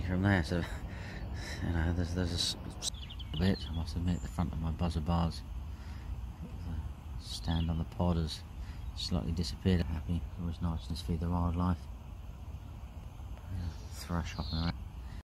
take from there. So, you know, there's there's a bit. I must admit, the front of my buzzer bars, the stand on the pod has slightly disappeared. Happy, always nice to see the wildlife. Thrush hopping around.